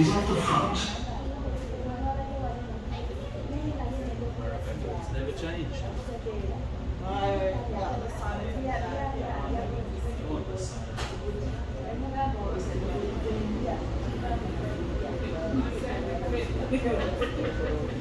Bus is at the front. It's never changed. The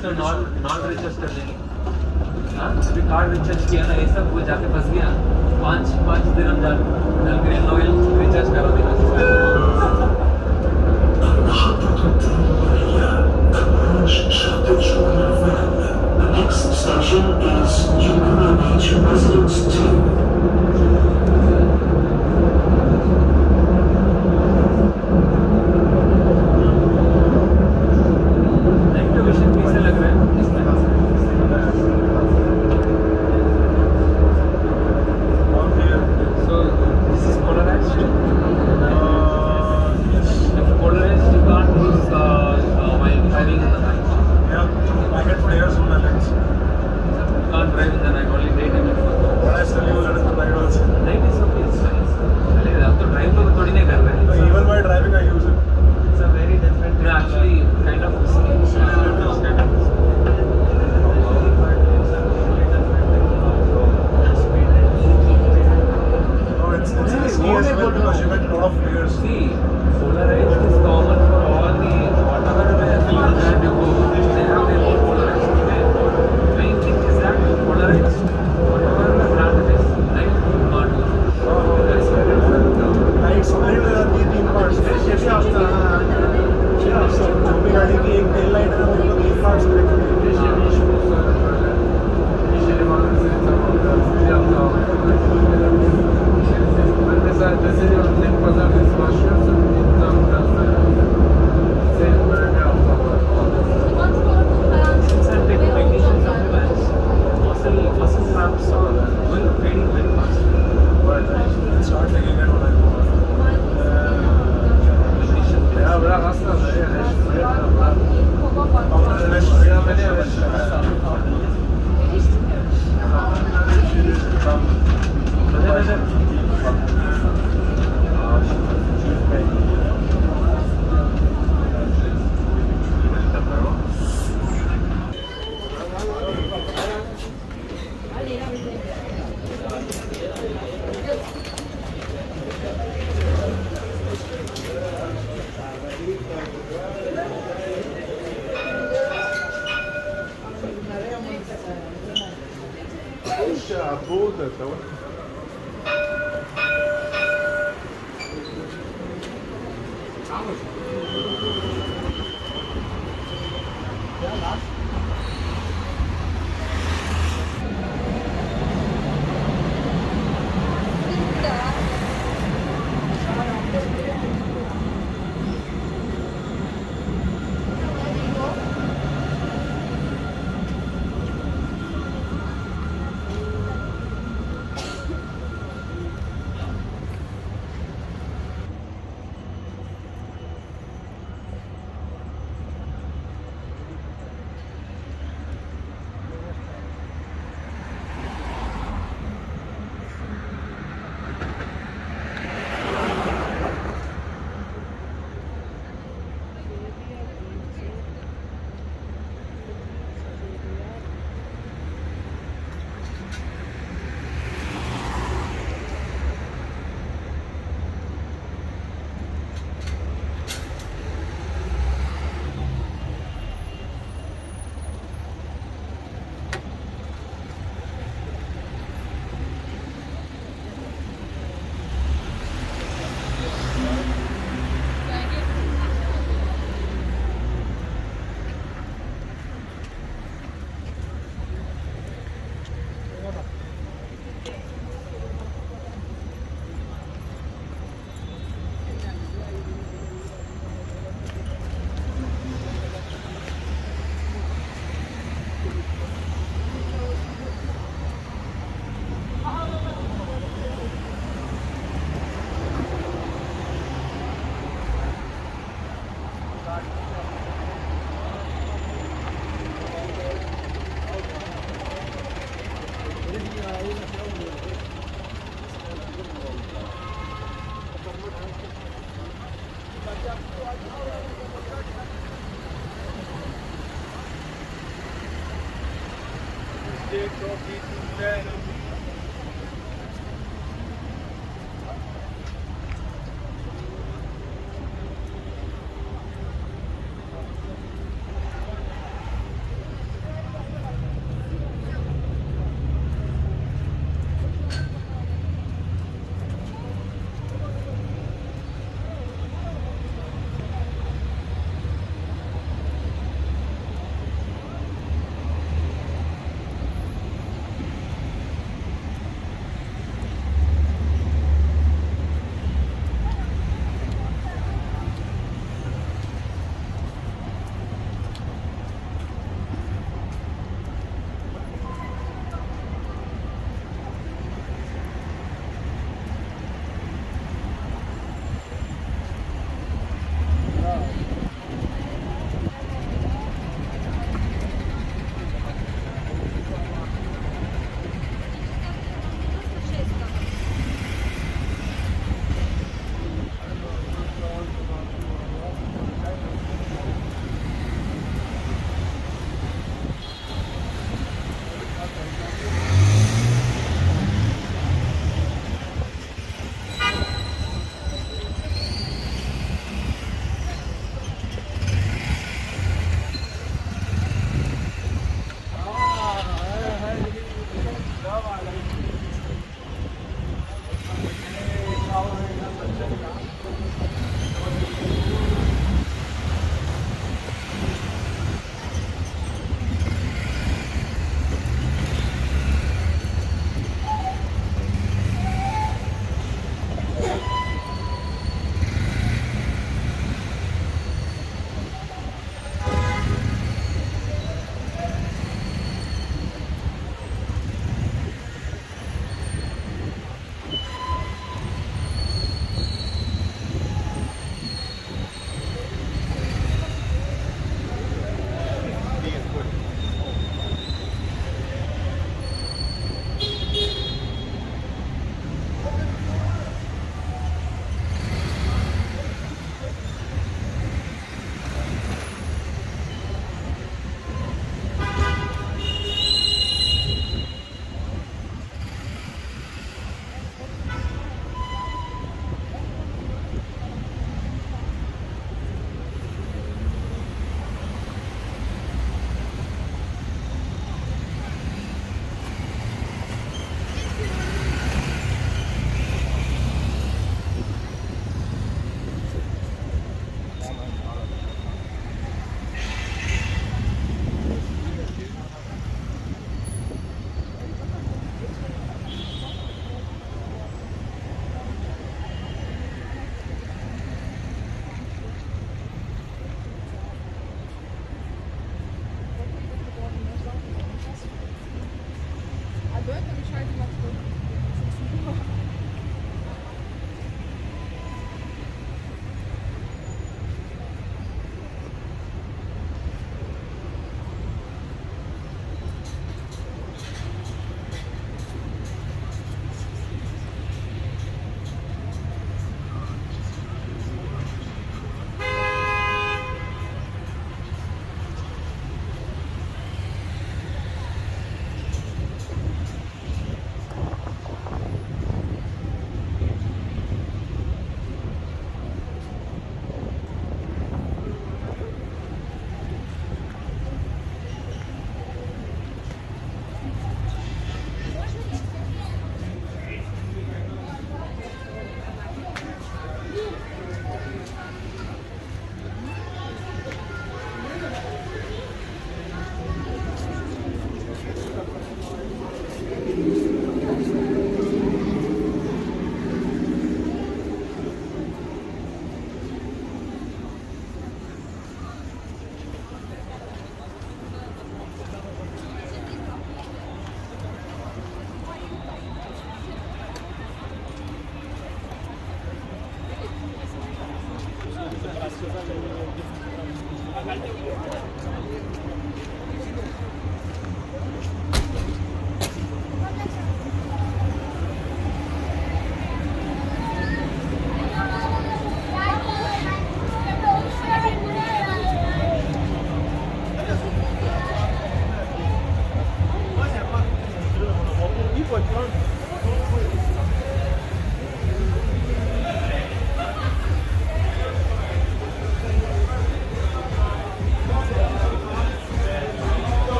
It's not toda, então.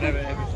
Never ever.